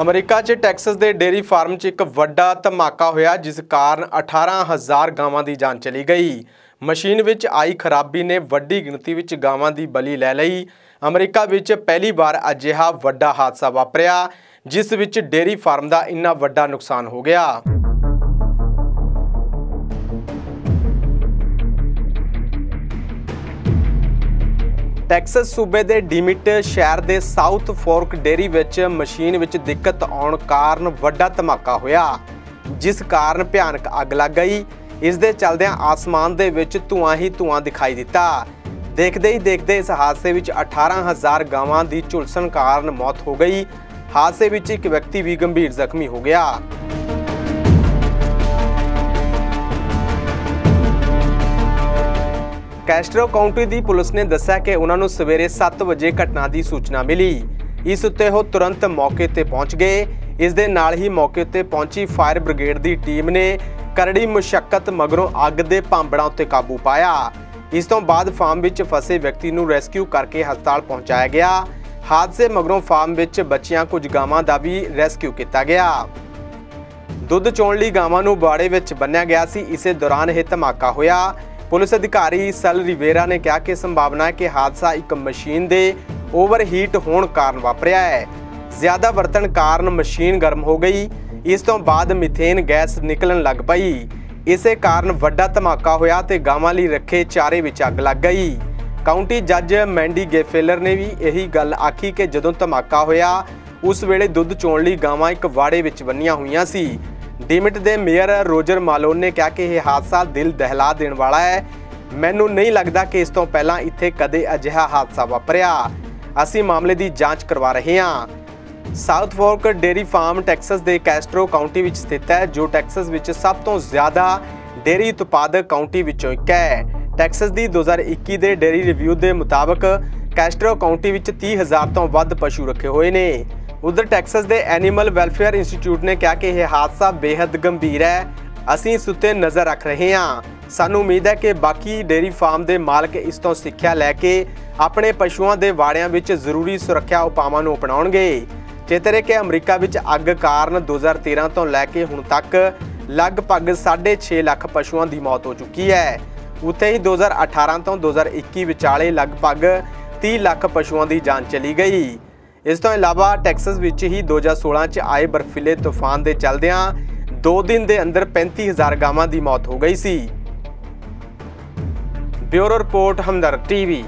America 'ਚ Texas ਦੇ dairy farm 'ਚ ਇੱਕ ਵੱਡਾ ਧਮਾਕਾ ਹੋਇਆ, ਜਿਸ ਕਾਰਨ 18000 ਗਾਵਾਂ ਦੀ ਜਾਨ ਚਲੀ ਗਈ। ਮਸ਼ੀਨ ਵਿੱਚ ਆਈ ਖਰਾਬੀ ਨੇ ਵੱਡੀ ਗਿਣਤੀ ਵਿੱਚ ਗਾਵਾਂ ਦੀ ਬਲੀ ਲੈ ਲਈ। ਅਮਰੀਕਾ ਵਿੱਚ ਪਹਿਲੀ ਵਾਰ ਅਜਿਹਾ ਵੱਡਾ ਹਾਦਸਾ ਵਾਪਰਿਆ, ਜਿਸ ਵਿੱਚ ਡੇਰੀ ਫਾਰਮ ਦਾ ਇੰਨਾ ਵੱਡਾ ਨੁਕਸਾਨ ਹੋ ਗਿਆ। ਟੈਕਸਸ ਸੂਬੇ ਦੇ ਡੀਮਿਟ ਸ਼ਹਿਰ ਦੇ ਸਾਊਥ ਫੋਰਕ ਡੇਰੀ ਵਿੱਚ ਮਸ਼ੀਨ ਵਿੱਚ ਦਿੱਕਤ ਆਉਣ ਕਾਰਨ ਵੱਡਾ ਧਮਾਕਾ ਹੋਇਆ, ਜਿਸ ਕਾਰਨ ਭਿਆਨਕ ਅੱਗ ਲੱਗ ਗਈ। ਇਸ ਦੇ ਚਲਦਿਆਂ ਆਸਮਾਨ ਦੇ ਵਿੱਚ ਧੂਆਂ ਹੀ ਧੂਆਂ ਦਿਖਾਈ ਦਿੱਤਾ। ਦੇਖਦੇ ਹੀ ਦੇਖਦੇ ਇਸ ਹਾਦਸੇ ਵਿੱਚ 18000 ਗਾਵਾਂ ਦੀ ਝੁਲਸਣ ਕਾਰਨ ਮੌਤ ਹੋ ਗਈ। ਹਾਦਸੇ ਵਿੱਚ ਇੱਕ ਵਿਅਕਤੀ ਵੀ ਗੰਭੀਰ ਜ਼ਖਮੀ ਹੋ ਗਿਆ। ਕੈਸਟਰੋ ਕਾਉਂਟੀ ਦੀ ਪੁਲਿਸ ਨੇ ਦੱਸਿਆ ਕਿ ਉਹਨਾਂ ਨੂੰ ਸਵੇਰੇ 7 ਵਜੇ ਘਟਨਾ ਦੀ ਸੂਚਨਾ ਮਿਲੀ। ਇਸ ਉੱਤੇ ਉਹ ਤੁਰੰਤ ਮੌਕੇ ਤੇ ਪਹੁੰਚ ਗਏ। ਇਸ ਦੇ ਨਾਲ ਹੀ ਮੌਕੇ ਉੱਤੇ ਪਹੁੰਚੀ ਫਾਇਰ ਬ੍ਰਿਗੇਡ ਦੀ ਟੀਮ ਨੇ ਕਰੜੀ ਮੁਸ਼ਕਲ ਮਗਰੋਂ ਅੱਗ ਦੇ ਭਾਂਬੜਾਂ ਉੱਤੇ ਕਾਬੂ ਪਾਇਆ। ਇਸ ਤੋਂ ਬਾਅਦ ਫਾਰਮ ਵਿੱਚ ਫਸੇ ਵਿਅਕਤੀ ਨੂੰ ਰੈਸਕਿਊ ਕਰਕੇ ਹਸਪਤਾਲ ਪਹੁੰਚਾਇਆ ਗਿਆ। ਹਾਦਸੇ ਮਗਰੋਂ ਫਾਰਮ ਵਿੱਚ ਬੱਚੀਆਂ ਕੁਝ ਗਾਵਾਂ ਦਾ ਵੀ ਰੈਸਕਿਊ ਕੀਤਾ ਗਿਆ। ਦੁੱਧ ਚੋਣ ਲਈ ਗਾਵਾਂ ਨੂੰ ਬਾੜੇ ਵਿੱਚ ਬੰਨਿਆ ਗਿਆ ਸੀ। ਇਸੇ ਦੌਰਾਨ ਇਹ ਧਮਾਕਾ ਹੋਇਆ। ਪੁਲਿਸ ਅਧਿਕਾਰੀ ਸਲ ਰਿਵੇਰਾ ਨੇ ਕਿਹਾ ਕਿ ਸੰਭਾਵਨਾ ਹੈ ਕਿ ਹਾਦਸਾ ਇੱਕ ਮਸ਼ੀਨ ਦੇ ਓਵਰਹੀਟ ਹੋਣ ਕਾਰਨ ਵਾਪਰਿਆ ਹੈ। ਜ਼ਿਆਦਾ ਵਰਤਣ ਕਾਰਨ ਮਸ਼ੀਨ ਗਰਮ ਹੋ ਗਈ। ਇਸ ਤੋਂ ਬਾਅਦ ਮੀਥੇਨ ਗੈਸ ਨਿਕਲਣ ਲੱਗ ਪਈ। ਇਸੇ ਕਾਰਨ ਵੱਡਾ ਧਮਾਕਾ ਹੋਇਆ ਤੇ ਗਾਵਾਂ ਲਈ ਰੱਖੇ ਚਾਰੇ ਵਿੱਚ ਅੱਗ ਲੱਗ ਗਈ। ਕਾਉਂਟੀ ਜੱਜ ਮੈਂਡੀ ਗੇਫੇਲਰ ਨੇ ਵੀ ਇਹੀ ਗੱਲ ਆਖੀ ਕਿ ਜਦੋਂ ਧਮਾਕਾ ਹੋਇਆ, ਉਸ ਵੇਲੇ ਦੁੱਧ ਚੋਣ ਲਈ ਗਾਵਾਂ ਇੱਕ ਵਾੜੇ ਵਿੱਚ ਬੰਨੀਆਂ ਹੋਈਆਂ ਸੀ। ਡੀਮਿਟ ਦੇ ਮੇਅਰ ਰੋਜਰ ਮਾਲੋਨ ਨੇ ਕਿਹਾ ਕਿ ਇਹ ਹਾਦਸਾ ਦਿਲ ਦਹਿਲਾ ਦੇਣ ਵਾਲਾ ਹੈ। ਮੈਨੂੰ ਨਹੀਂ ਲੱਗਦਾ ਕਿ ਇਸ ਤੋਂ ਪਹਿਲਾਂ ਇੱਥੇ ਕਦੇ ਅਜਿਹਾ ਹਾਦਸਾ ਵਾਪਰਿਆ। ਅਸੀਂ ਮਾਮਲੇ ਦੀ ਜਾਂਚ ਕਰਵਾ ਰਹੇ ਹਾਂ। South Fork Dairy farm Texas ਦੇ ਕੈਸਟਰੋ ਕਾਉਂਟੀ ਵਿੱਚ ਸਥਿਤ ਹੈ, ਜੋ ਟੈਕਸਸ ਵਿੱਚ ਸਭ ਤੋਂ ਜ਼ਿਆਦਾ ਡੇਰੀ ਉਤਪਾਦਕ ਕਾਉਂਟੀ ਵਿੱਚੋਂ ਇੱਕ ਹੈ। ਟੈਕਸਸ ਦੀ 2021 ਦੇ ਡੇਰੀ ਰਿਵਿਊ ਦੇ ਮੁਤਾਬਕ ਕੈਸਟਰੋ ਕਾਉਂਟੀ ਵਿੱਚ 30000 ਤੋਂ ਵੱਧ ਪਸ਼ੂ ਰੱਖੇ ਹੋਏ ਨੇ। ਉਧਰ ਟੈਕਸਸ ਦੇ ਐਨੀਮਲ ਵੈਲਫੇਅਰ ਇੰਸਟੀਚਿਊਟ ਨੇ ਕਿਹਾ ਕਿ ਇਹ ਹਾਦਸਾ ਬੇहद ਗੰਭੀਰ ਹੈ। ਅਸੀਂ ਇਸ ਉੱਤੇ ਨਜ਼ਰ ਰੱਖ ਰਹੇ ਹਾਂ। ਸਾਨੂੰ ਉਮੀਦ ਹੈ ਕਿ ਬਾਕੀ ਡੇਰੀ ਫਾਰਮ ਦੇ ਮਾਲਕ ਇਸ ਤੋਂ ਸਿੱਖਿਆ ਲੈ ਕੇ ਆਪਣੇ ਪਸ਼ੂਆਂ ਦੇ ਵਾੜਿਆਂ ਵਿੱਚ ਜ਼ਰੂਰੀ ਸੁਰੱਖਿਆ ਉਪਾਵਾਂ ਨੂੰ ਅਪਣਾਉਣਗੇ। ਚੇਤਰੇ ਕਿ ਅਮਰੀਕਾ ਵਿੱਚ ਅੱਗ ਕਾਰਨ 2013 ਤੋਂ ਲੈ ਕੇ ਹੁਣ ਤੱਕ ਲਗਭਗ 6.5 ਲੱਖ ਪਸ਼ੂਆਂ ਦੀ ਮੌਤ ਹੋ ਚੁੱਕੀ ਹੈ। ਉੱਥੇ ਹੀ 2018 ਤੋਂ 2021 ਵਿਚਾਲੇ ਲਗਭਗ 30 ਲੱਖ ਪਸ਼ੂਆਂ ਦੀ ਜਾਨ ਚਲੀ ਗਈ। ਇਸ ਤੋਂ ਇਲਾਵਾ ਟੈਕਸਸ ਵਿੱਚ ਹੀ 2016 ਚ ਆਏ ਬਰਫੀਲੇ ਤੂਫਾਨ ਦੇ ਚਲਦਿਆਂ 2 ਦਿਨ ਦੇ ਅੰਦਰ 35000 ਗਾਵਾਂ ਦੀ ਮੌਤ ਹੋ ਗਈ ਸੀ। Bureau report, Hamdard TV.